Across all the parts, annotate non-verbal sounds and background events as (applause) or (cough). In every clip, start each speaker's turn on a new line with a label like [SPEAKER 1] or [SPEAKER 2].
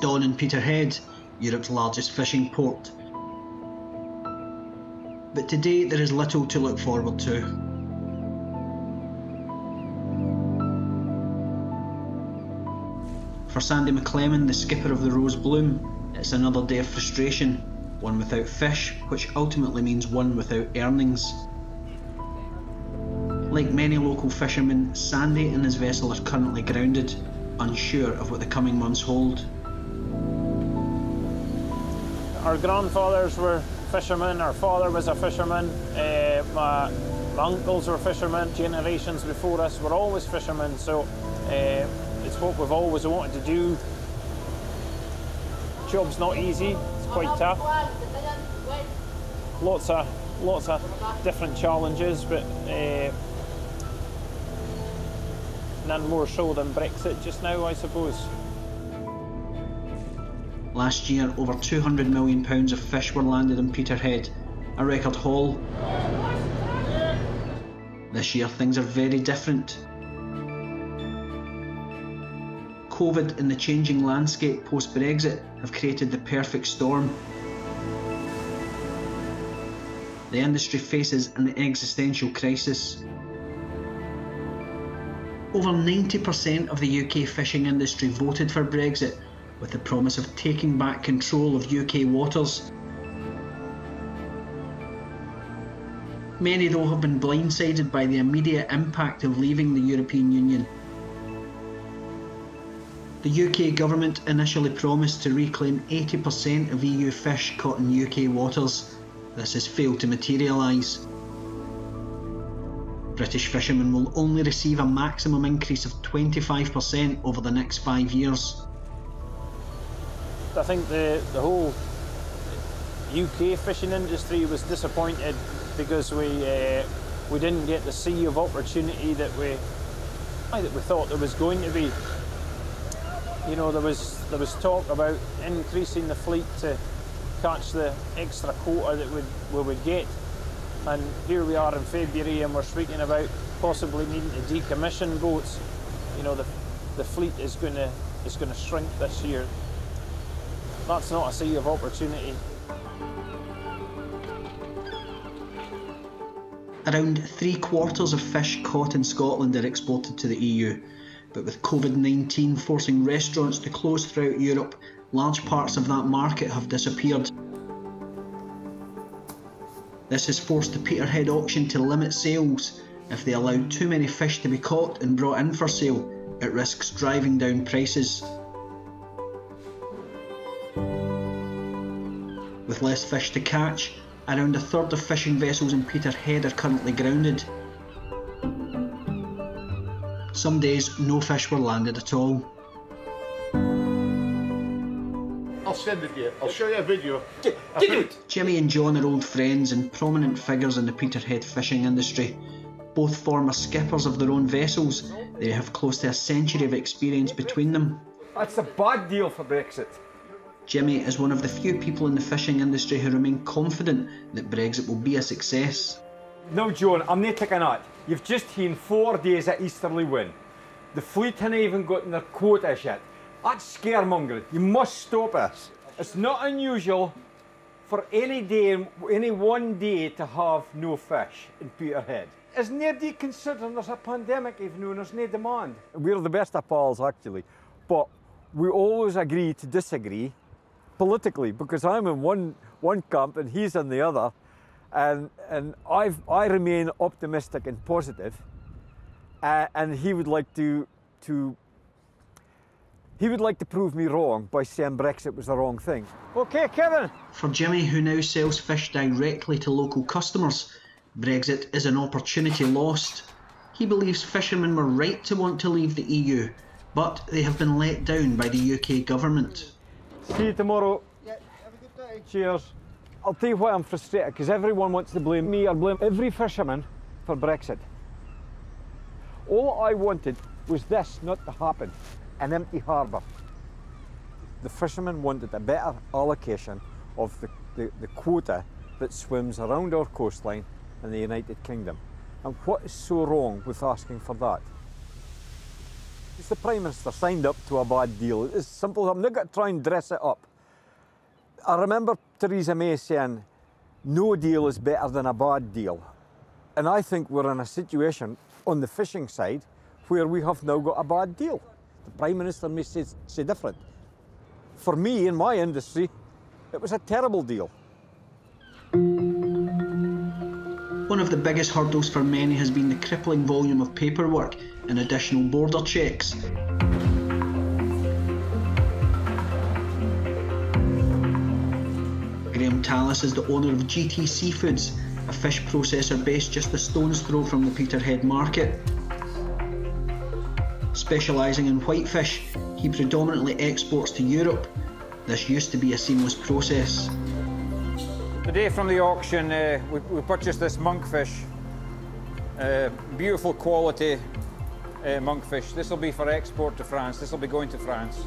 [SPEAKER 1] Dawn in Peterhead, Europe's largest fishing port. But today there is little to look forward to. For Sandy McClellan, the skipper of the Rose Bloom, it's another day of frustration, one without fish, which ultimately means one without earnings. Like many local fishermen, Sandy and his vessel are currently grounded, unsure of what the coming months hold.
[SPEAKER 2] Our grandfathers were fishermen, our father was a fisherman, uh, my, my, uncles were fishermen, generations before us were always fishermen, so uh, it's what we've always wanted to do. Job's not easy, it's quite tough. Lots of lots of different challenges, but uh, none more so than Brexit just now, I suppose.
[SPEAKER 1] Last year, over £200 million of fish were landed in Peterhead, a record haul. This year, things are very different. COVID and the changing landscape post Brexit have created the perfect storm. The industry faces an existential crisis. Over 90% of the UK fishing industry voted for Brexit with the promise of taking back control of UK waters. Many, though, have been blindsided by the immediate impact of leaving the European Union. The UK government initially promised to reclaim 80% of EU fish caught in UK waters. This has failed to materialise. British fishermen will only receive a maximum increase of 25% over the next five years.
[SPEAKER 2] I think the, the whole UK fishing industry was disappointed because we uh, we didn't get the sea of opportunity that we that we thought there was going to be. You know, there was there was talk about increasing the fleet to catch the extra quota that we'd, we would get. And here we are in February and we're speaking about possibly needing to decommission boats. You know, the, the fleet is going to is going to shrink this year. That's not a sea of opportunity.
[SPEAKER 1] Around three quarters of fish caught in Scotland are exported to the EU, but with COVID 19 forcing restaurants to close throughout Europe, large parts of that market have disappeared. This has forced the Peterhead auction to limit sales. If they allow too many fish to be caught and brought in for sale, it risks driving down prices. With less fish to catch, around a third of fishing vessels in Peterhead are currently grounded. Some days no fish were landed at all.
[SPEAKER 3] I'll send it to you. I'll show you a video.
[SPEAKER 4] Get, get it!
[SPEAKER 1] Jimmy and John are old friends and prominent figures in the Peterhead fishing industry. Both former skippers of their own vessels, they have close to a century of experience between them.
[SPEAKER 4] That's a bad deal for Brexit.
[SPEAKER 1] Jimmy is one of the few people in the fishing industry who remain confident that Brexit will be a success.
[SPEAKER 4] No, John, I'm not taking that. You've just seen four days at Easterly Wind. The fleet haven't even gotten their quota yet. That's scaremongering. You must stop this. It's not unusual for any day, any one day, to have no fish in Peterhead. Is nobody considering there's a pandemic even though there's no demand? We're the best of pals, actually. But we always agree to disagree politically because I'm in one, one camp and he's in the other. And, and I've, I remain optimistic and positive, uh, and he would like to, to he would like to prove me wrong by saying Brexit was the wrong thing. Okay, Kevin.
[SPEAKER 1] For Jimmy, who now sells fish directly to local customers, Brexit is an opportunity lost. He believes fishermen were right to want to leave the EU, but they have been let down by the UK government.
[SPEAKER 4] See you tomorrow.
[SPEAKER 3] Yeah, have a good day.
[SPEAKER 4] Cheers. I'll tell you why I'm frustrated, because everyone wants to blame me or blame every fisherman for Brexit. All I wanted was this not to happen an empty harbour. The fishermen wanted a better allocation of the, the, the, quota that swims around our coastline in the United Kingdom. And what is so wrong with asking for that? It's the Prime Minister signed up to a bad deal. It's simple. I'm not going to try and dress it up. I remember Theresa May saying, no deal is better than a bad deal. And I think we're in a situation on the fishing side where we have now got a bad deal. The Prime Minister may say, say different. For me, in my industry, it was a terrible deal.
[SPEAKER 1] One of the biggest hurdles for many has been the crippling volume of paperwork and additional border checks. Graham Tallis is the owner of GT Seafoods, a fish processor based just a stone's throw from the Peterhead market. Specialising in whitefish, he predominantly exports to Europe. This used to be a seamless process.
[SPEAKER 5] The day from the auction, uh, we, we, purchased this monkfish. Uh, beautiful quality uh, monkfish. This will be for export to France. This will be going to France.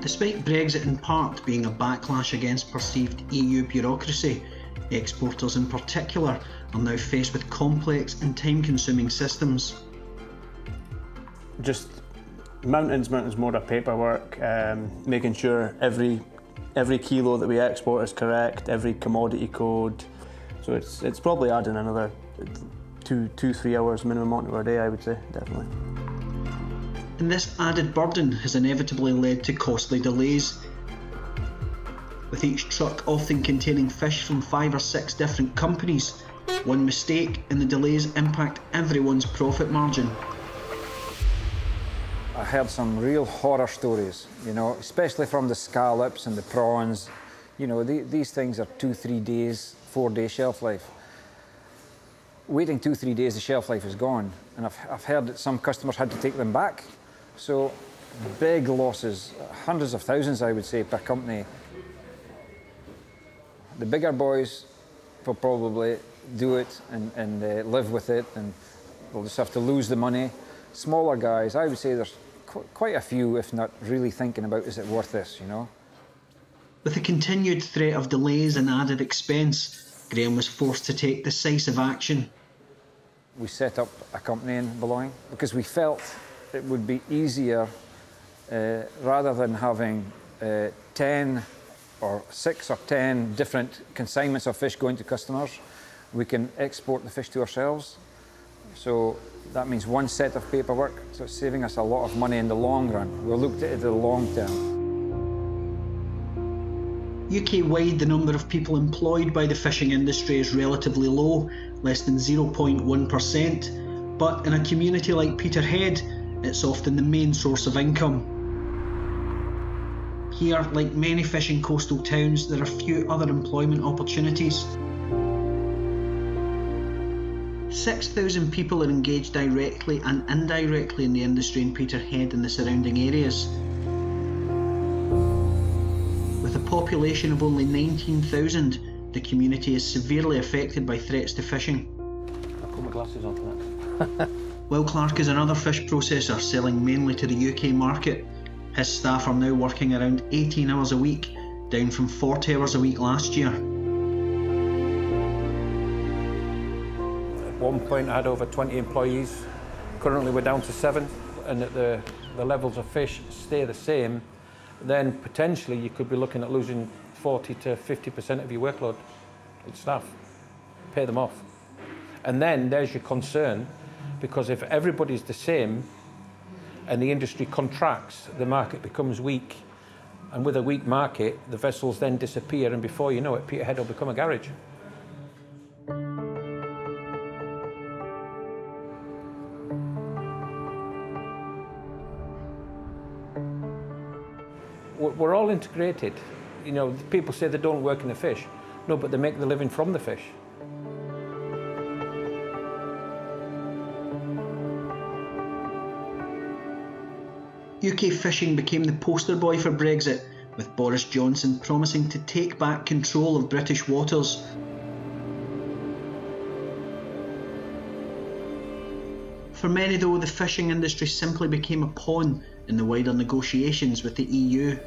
[SPEAKER 1] Despite Brexit in part being a backlash against perceived EU bureaucracy, exporters in particular are now faced with complex and time consuming systems.
[SPEAKER 6] Just mountains, mountains more of paperwork, um, making sure every every kilo that we export is correct, every commodity code. So it's it's probably adding another two, two, three hours minimum onto our day, I would say, definitely.
[SPEAKER 1] And this added burden has inevitably led to costly delays. With each truck often containing fish from five or six different companies, one mistake and the delays impact everyone's profit margin.
[SPEAKER 5] I heard some real horror stories, you know, especially from the scallops and the prawns. You know, the, these things are two, three days, four day shelf life. Waiting two, three days, the shelf life is gone. And I've, I've heard that some customers had to take them back. So big losses, hundreds of thousands, I would say, per company. The bigger boys will probably do it and, and uh, live with it, and they'll just have to lose the money. Smaller guys, I would say there's qu quite a few, if not really thinking about is it worth this, you know?
[SPEAKER 1] With the continued threat of delays and added expense, Graham was forced to take decisive action.
[SPEAKER 5] We set up a company in Boulogne because we felt it would be easier uh, rather than having uh, 10 or 6 or 10 different consignments of fish going to customers, we can export the fish to ourselves. So that means one set of paperwork, so it's saving us a lot of money in the long run. We looked at it in the long term.
[SPEAKER 1] UK-wide, the number of people employed by the fishing industry is relatively low, less than 0.1%, but in a community like Peterhead, it's often the main source of income. Here, like many fishing coastal towns, there are few other employment opportunities. 6,000 people are engaged directly and indirectly in the industry in Peterhead and the surrounding areas. Population of only 19,000, the community is severely affected by threats to fishing.
[SPEAKER 6] I'll put my glasses on for that. (laughs) (laughs)
[SPEAKER 1] Will Clark is another fish processor selling mainly to the UK market. His staff are now working around 18 hours a week, down from 40 hours a week last year.
[SPEAKER 7] At one point I had over 20 employees. Currently we're down to seven and at the, the levels of fish stay the same, then potentially you could be looking at losing 40 to 50% of your workload with staff. Pay them off. And then there's your concern because if everybody's the same and the industry contracts, the market becomes weak. And with a weak market, the vessels then disappear, and before you know it, Peterhead will become a garage. We're all integrated. You know, people say they don't work in the fish. No, but they make the living from the fish.
[SPEAKER 1] UK fishing became the poster boy for Brexit, with Boris Johnson promising to take back control of British waters. For many, though, the fishing industry simply became a pawn in the wider negotiations with the EU.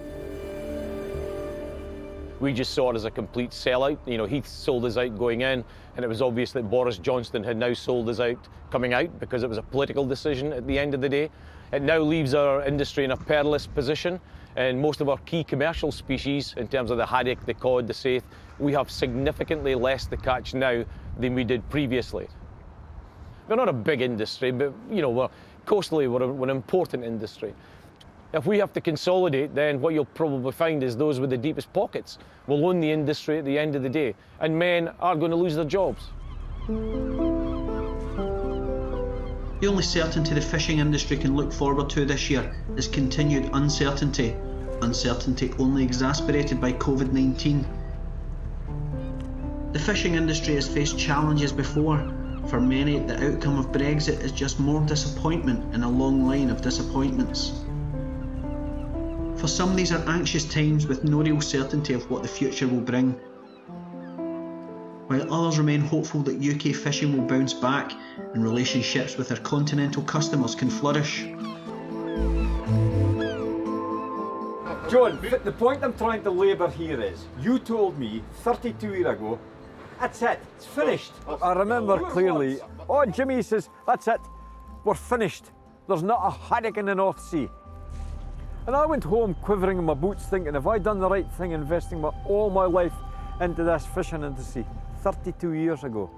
[SPEAKER 8] We just saw it as a complete sellout. You know, he sold us out going in, and it was obvious that Boris Johnson had now sold us out coming out because it was a political decision at the end of the day. It now leaves our industry in a perilous position and most of our key commercial species, in terms of the haddock, the cod, the saithe, we have significantly less to catch now than we did previously. We're not a big industry, but you know, we're coastally, we're, a, we're an important industry. If we have to consolidate, then what you'll probably find is those with the deepest pockets will own the industry at the end of the day, and men are going to lose their jobs.
[SPEAKER 1] The only certainty the fishing industry can look forward to this year is continued uncertainty, uncertainty only exasperated by COVID 19. The fishing industry has faced challenges before. For many, the outcome of Brexit is just more disappointment in a long line of disappointments. For some, these are anxious times with no real certainty of what the future will bring. While others remain hopeful that UK fishing will bounce back and relationships with their continental customers can flourish.
[SPEAKER 4] John, the point I'm trying to labour here is, you told me 32 years ago, that's it, it's finished. I remember clearly, oh, Jimmy says, that's it, we're finished. There's not a haddock in the North Sea. And I went home quivering in my boots thinking, have I done the right thing investing my, all my life into this fishing industry 32 years ago?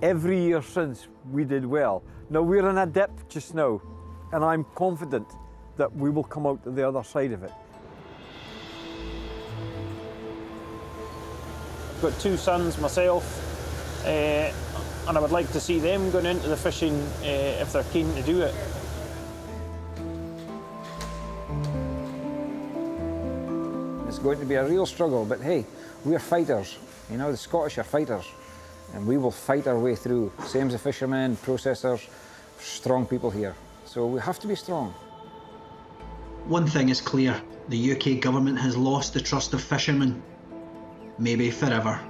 [SPEAKER 4] Every year since we did well. Now we're in a dip just now, and I'm confident that we will come out to the other side of it.
[SPEAKER 2] I've got two sons myself, uh, and I would like to see them going into the fishing uh, if they're keen to do it.
[SPEAKER 5] Going to be a real struggle, but hey, we're fighters. You know, the Scottish are fighters, and we will fight our way through. Same as the fishermen, processors, strong people here. So we have to be strong.
[SPEAKER 1] One thing is clear the UK government has lost the trust of fishermen. Maybe forever.